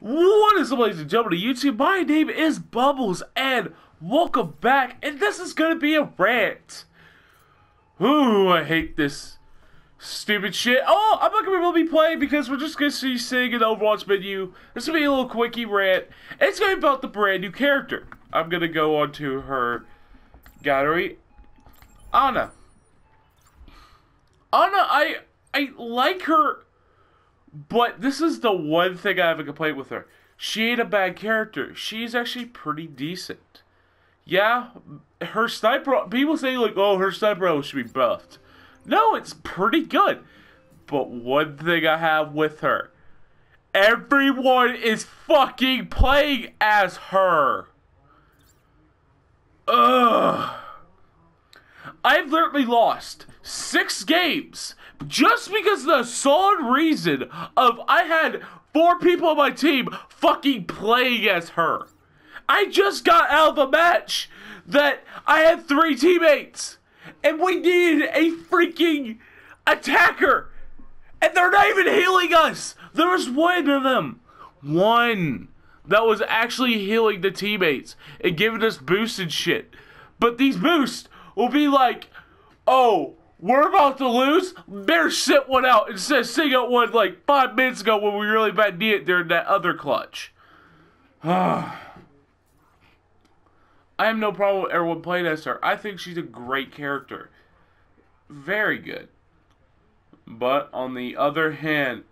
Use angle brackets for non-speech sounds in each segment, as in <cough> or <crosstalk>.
What is up, ladies and gentlemen YouTube? My name is Bubbles, and welcome back. And this is gonna be a rant. Ooh, I hate this stupid shit. Oh, I'm not gonna really be playing because we're just gonna see in the Overwatch menu. This will be a little quickie rant. It's gonna be about the brand new character. I'm gonna go on to her gallery. Ana. Ana, I I like her but this is the one thing I have a complaint with her. She ain't a bad character. She's actually pretty decent. Yeah, her sniper. People say like, "Oh, her sniper should be buffed." No, it's pretty good. But one thing I have with her, everyone is fucking playing as her. Ugh. I've literally lost six games just because the solid reason of I had four people on my team fucking playing as her. I just got out of a match that I had three teammates and we needed a freaking attacker and they're not even healing us. There was one of them, one that was actually healing the teammates and giving us boosts and shit. But these boosts will be like, oh, we're about to lose. Better sit one out instead of sitting out one like five minutes ago when we really bad need it during that other clutch. <sighs> I have no problem with everyone playing as her. I think she's a great character. Very good. But on the other hand,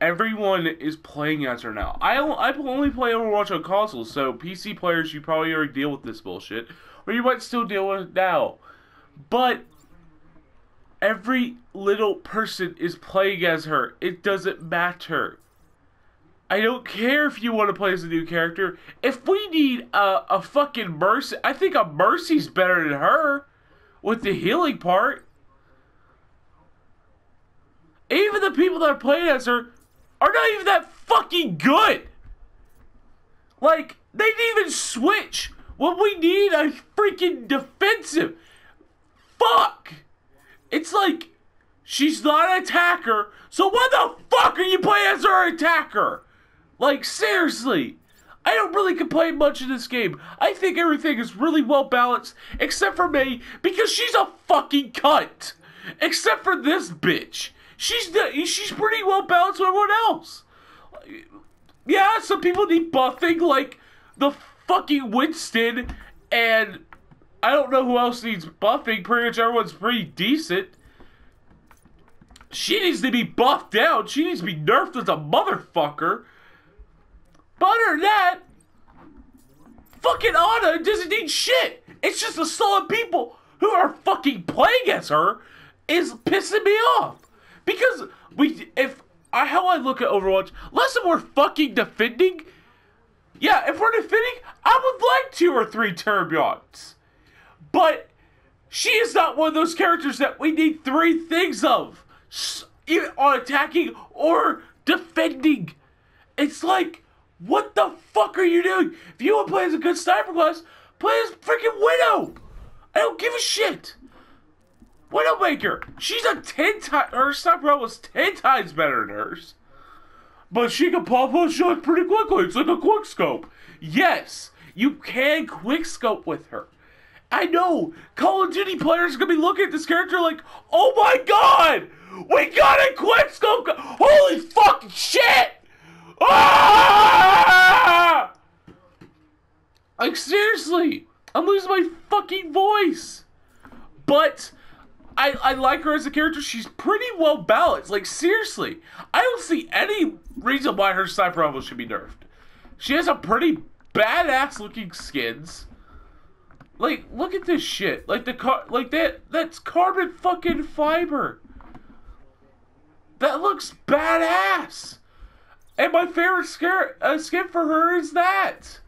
everyone is playing as her now. I, I only play Overwatch on consoles, so PC players, you probably already deal with this bullshit. You might still deal with it now. But every little person is playing as her. It doesn't matter. I don't care if you want to play as a new character. If we need a, a fucking Mercy, I think a Mercy's better than her with the healing part. Even the people that are playing as her are not even that fucking good. Like, they didn't even switch when we need a freaking defensive. Fuck! It's like she's not an attacker, so what the fuck are you playing as her attacker? Like seriously. I don't really complain much in this game. I think everything is really well balanced, except for me, because she's a fucking cunt. Except for this bitch. She's the, she's pretty well balanced with everyone else. Yeah, some people need buffing, like the fucking Winston and I don't know who else needs buffing. Pretty much everyone's pretty decent. She needs to be buffed down. She needs to be nerfed as a motherfucker. But other than that, fucking Ana doesn't need shit. It's just the solid people who are fucking playing as her is pissing me off. Because we, if I, how I look at Overwatch, less than we're fucking defending. Yeah, if we're defending, I would like two or three Torbjörns. But she is not one of those characters that we need three things of either on attacking or defending. It's like, what the fuck are you doing? If you want to play as a good sniper class, play as freaking Widow. I don't give a shit. Widowmaker, she's a ten times. Her sniper was ten times better than hers, but she can pop a shot pretty quickly. It's like a quick scope. Yes, you can quick scope with her. I know Call of Duty players are gonna be looking at this character like, oh my god, we got a quick scope. Holy fucking shit! Ah! Like seriously, I'm losing my fucking voice. But I I like her as a character. She's pretty well balanced. Like seriously, I don't see any reason why her sniper rifle should be nerfed. She has a pretty badass looking skins. Like, look at this shit. Like the car, like that. That's carbon fucking fiber. That looks badass. And my favorite scare, uh, skin for her is that.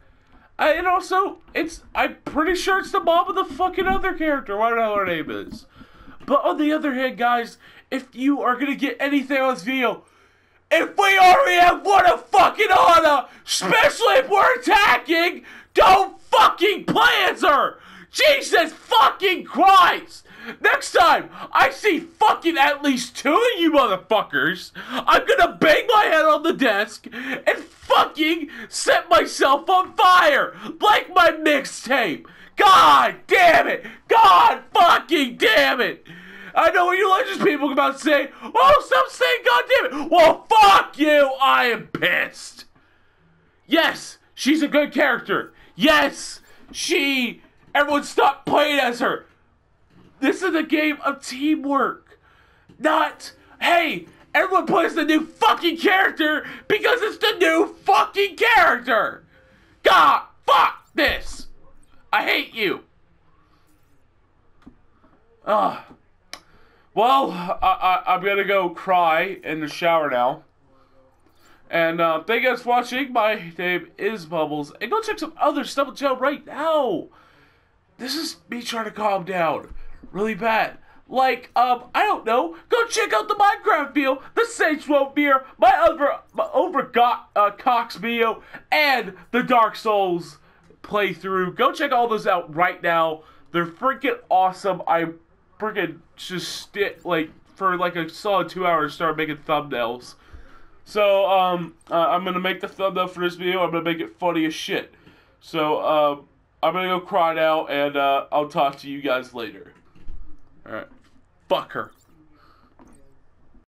Uh, and also, it's I'm pretty sure it's the mom of the fucking other character, whatever her name is. But on the other hand, guys, if you are gonna get anything on this video, if we already have one of fucking Ana, especially if we're attacking, don't fucking play! Jesus fucking Christ! next time I see fucking at least two of you motherfuckers, I'm gonna bang my head on the desk and fucking set myself on fire like my mixtape. God damn it! God fucking damn it! I know what you religious people about say, oh, stop saying God damn it! Well, fuck you! I am pissed! Yes, she's a good character. Yes, she. Everyone stop playing as her. This is a game of teamwork. Not, hey, everyone plays the new fucking character because it's the new fucking character. God, fuck this. I hate you. Ugh. Well, I, I, I'm gonna go cry in the shower now. And uh, thank you guys for watching. My name is Bubbles. And go check some other stuff on the right now. This is me trying to calm down really bad. Like, um, I don't know. Go check out the Minecraft video, the Sage Road beer, my over my overgot uh, Cox video, and the Dark Souls playthrough. Go check all those out right now. They're freaking awesome. I freaking just st- like for like a solid two hours start making thumbnails. So um, uh, I'm gonna make the thumbnail for this video. I'm gonna make it funny as shit. So um, I'm gonna go cry now, and uh, I'll talk to you guys later. All right, fuck her.